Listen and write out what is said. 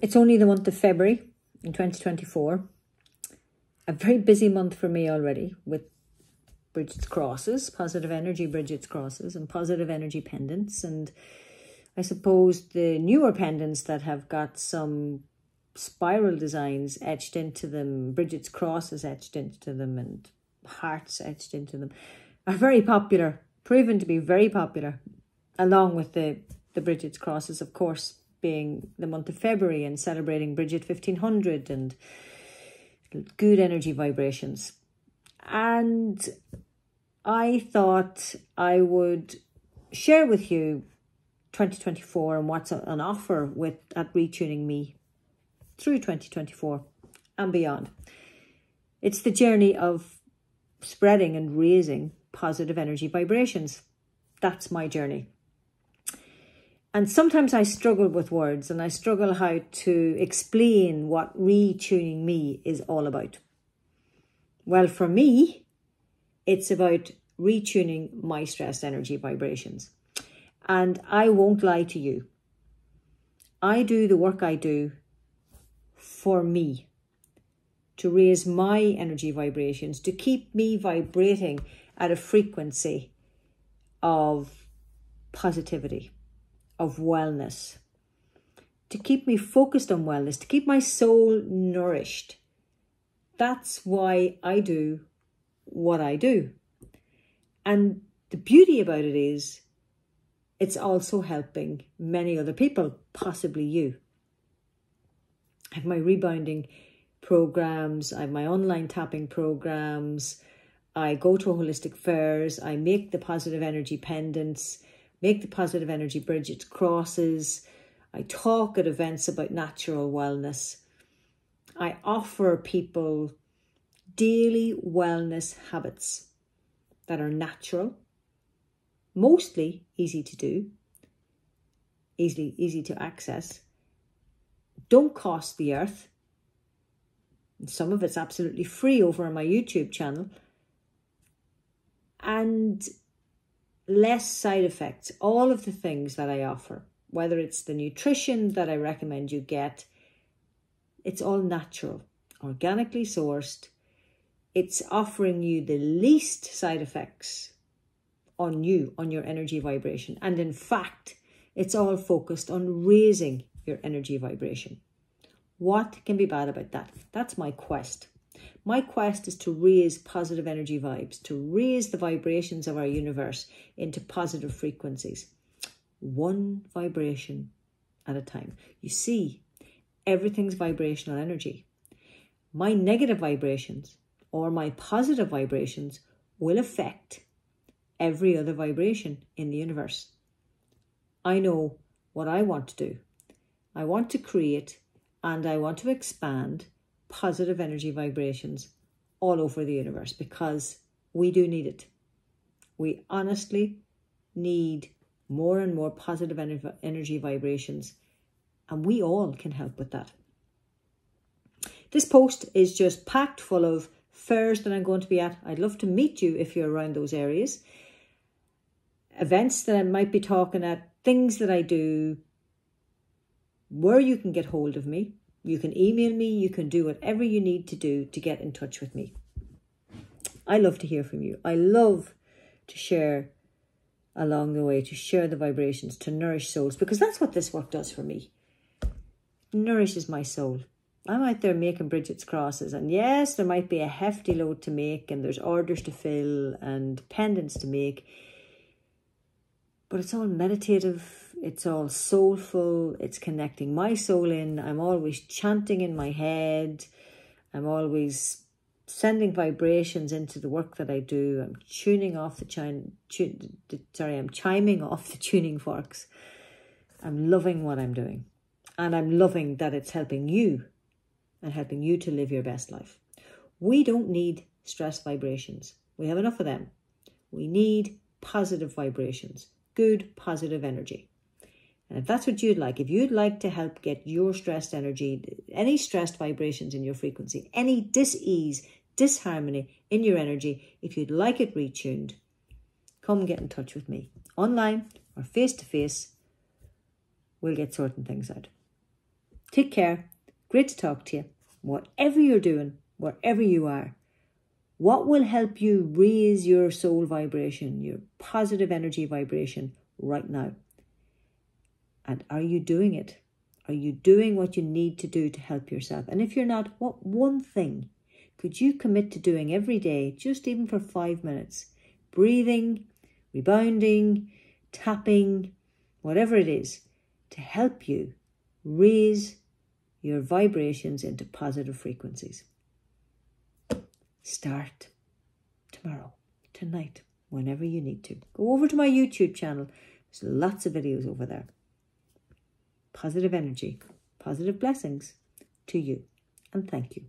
It's only the month of February in 2024. A very busy month for me already with Brigid's crosses, positive energy Brigid's crosses, and positive energy pendants. And I suppose the newer pendants that have got some spiral designs etched into them, Brigid's crosses etched into them, and hearts etched into them, are very popular, proven to be very popular, along with the, the Brigid's crosses, of course, being the month of February and celebrating Brigid 1500 and good energy vibrations. And I thought I would share with you 2024 and what's on offer with at retuning me through 2024 and beyond. It's the journey of spreading and raising positive energy vibrations. That's my journey. And sometimes I struggle with words and I struggle how to explain what retuning me is all about. Well, for me, it's about retuning my stress energy vibrations. And I won't lie to you. I do the work I do for me to raise my energy vibrations, to keep me vibrating at a frequency of positivity, of wellness, to keep me focused on wellness, to keep my soul nourished. That's why I do what I do. And the beauty about it is it's also helping many other people, possibly you. I have my rebounding programs, I have my online tapping programs, I go to holistic fairs, I make the positive energy pendants, make the positive energy Brigid crosses, I talk at events about natural wellness. I offer people daily wellness habits that are natural, mostly easy to do, easily easy to access, don't cost the earth. Some of it's absolutely free over on my YouTube channel. And less side effects, all of the things that I offer, whether it's the nutrition that I recommend you get, it's all natural, organically sourced, it's offering you the least side effects on you, on your energy vibration. And in fact, it's all focused on raising your energy vibration. What can be bad about that? That's my quest. My quest is to raise positive energy vibes, to raise the vibrations of our universe into positive frequencies, one vibration at a time. You see, everything's vibrational energy. My negative vibrations or my positive vibrations will affect every other vibration in the universe. I know what I want to do. I want to create and I want to expand positive energy vibrations all over the universe because we do need it. We honestly need more and more positive energy vibrations, and we all can help with that. This post is just packed full of fairs that I'm going to be at. I'd love to meet you if you're around those areas. Events that I might be talking at, things that I do, where you can get hold of me. You can email me, you can do whatever you need to do to get in touch with me. I love to hear from you. I love to share along the way, to share the vibrations, to nourish souls, because that's what this work does for me. Nourishes my soul. I'm out there making Brigid's crosses, and yes, there might be a hefty load to make, and there's orders to fill and pendants to make, but it's all meditative, it's all soulful, it's connecting my soul in. I'm always chanting in my head, I'm always sending vibrations into the work that I do. I'm tuning off the chime, sorry, I'm chiming off the tuning forks. I'm loving what I'm doing, and I'm loving that it's helping you and helping you to live your best life. We don't need stress vibrations. We have enough of them. We need positive vibrations, good positive energy. And if that's what you'd like, if you'd like to help get your stressed energy, any stressed vibrations in your frequency, any dis-ease, disharmony in your energy, if you'd like it retuned, come get in touch with me online or face to face. We'll get sorting things out. Take care. Great to talk to you. Whatever you're doing, wherever you are, what will help you raise your soul vibration, your positive energy vibration right now? And are you doing it? Are you doing what you need to do to help yourself? And if you're not, what one thing could you commit to doing every day, just even for five minutes? Breathing, rebounding, tapping, whatever it is, to help you raise your vibrations into positive frequencies. Start tomorrow, tonight, whenever you need to. Go over to my YouTube channel. There's lots of videos over there. Positive energy, positive blessings to you, and thank you.